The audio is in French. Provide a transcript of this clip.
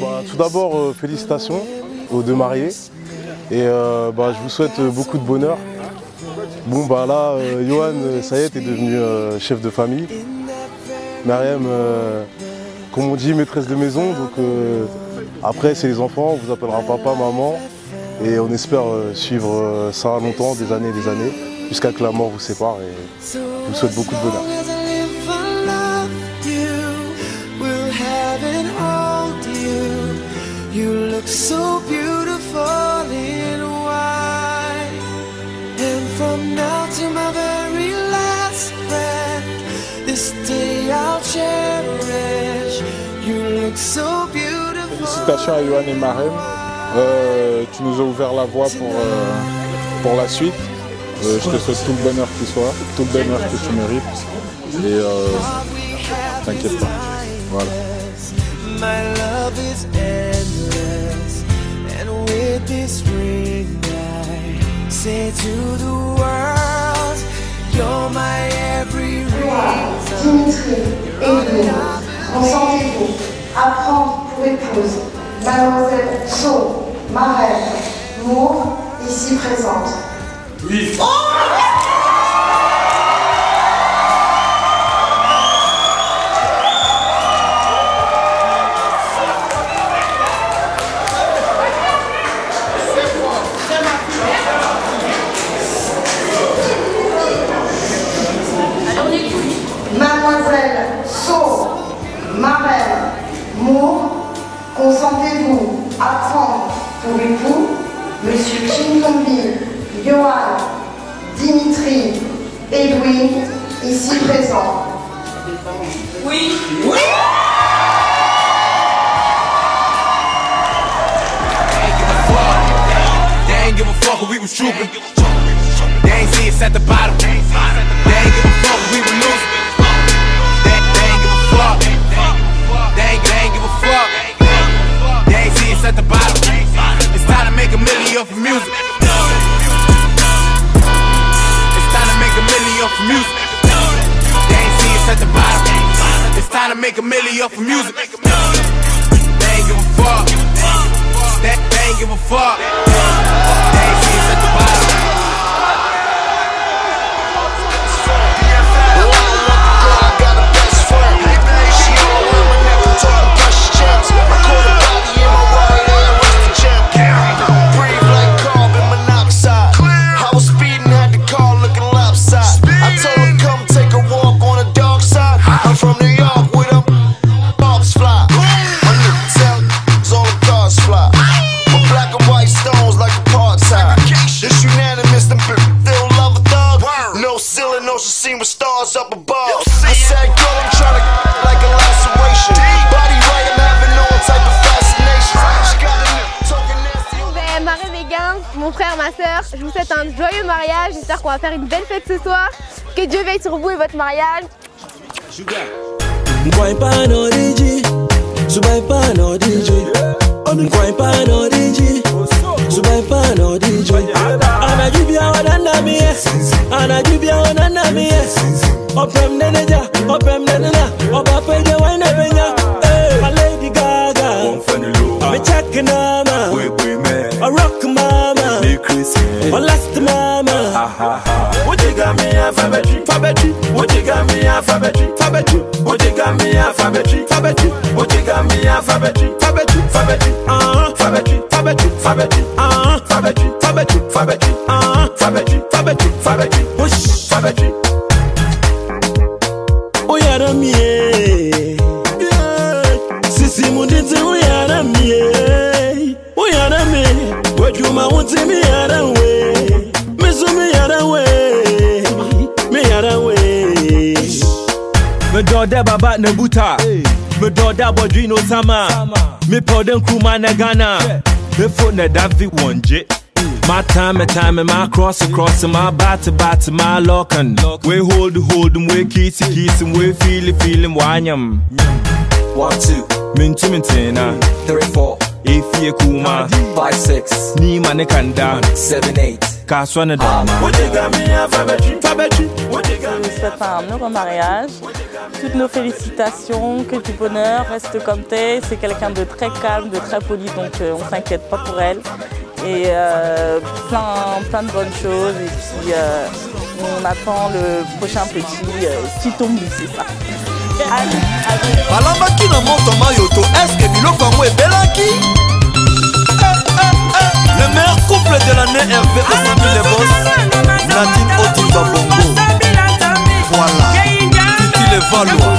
Bah, tout d'abord, euh, félicitations aux deux mariés. Et euh, bah, je vous souhaite beaucoup de bonheur. Bon, bah là, euh, Johan, euh, y est, devenu euh, chef de famille. Mariam, euh, comme on dit, maîtresse de maison. Donc euh, après, c'est les enfants, on vous appellera papa, maman. Et on espère euh, suivre euh, ça longtemps, des années et des années, jusqu'à que la mort vous sépare. Et je vous souhaite beaucoup de bonheur. You look so beautiful in white. And from now to my very last breath, this day I'll cherish. You look so beautiful. Félicitations à Johan et Marem. Euh, tu nous as ouvert la voie pour, euh, pour la suite. Euh, je te souhaite tout le bonheur qui soit, tout le bonheur que tu mérites. Et euh, t'inquiète pas. Voilà. With this ring I say to the world, you're my every reason. Dimitri, Edwin, consentez-vous à prendre pour épouse Mademoiselle So, marraine, Moore, ici présente. Mademoiselle consentez-vous à prendre pour époux Monsieur Kim Jong-il, Johan, Dimitri, Edwin, ici présent. They ain't give a fuck if we was trooping. They ain't see us at the bottom. Time to make a million off of music. They ain't give a fuck. They ain't give a fuck. Je vous souhaite un joyeux mariage. J'espère qu'on va faire une belle fête ce soir. Que Dieu veille sur vous et votre mariage. Gaga, me check rock mama, my last mama. What you got me a fabetry, fabetry. What you got me a fabetry, fabetry. What you got me a fabetry, fabetry. What you got me a fabetry, fabetry. dɔɔdɛ baba na buta medɔɔdɛ abɔdwino sama. Mepɛwdɛ nkruma na ghana. Mefo na davi wɔngye My mm. time, my time, my cross, cross, my bat, bat, my lock, and we hold, hold, we kiss, kiss, and we feel, it, feel, and why am mm. one, two, minty, minty, mm. three, four, if you kuma, five, six, ni manikanda, seven, eight. Kaswa ne Je vous souhaite un heureux mariage. Toutes nos félicitations, que du bonheur, reste comme t'es. C'est quelqu'un de très calme, de très poli, donc euh, on s'inquiète pas pour elle. Et euh, plein, plein de bonnes choses. Et puis euh, on attend le prochain petit euh, qui tombe c'est ça. Allez, allez. balambaki na moto mayoto eske biloko yango ebelaki? Le meilleur couple de l'année hervé osami le bos nadine odimba bongo. Voilà. Titi levalwa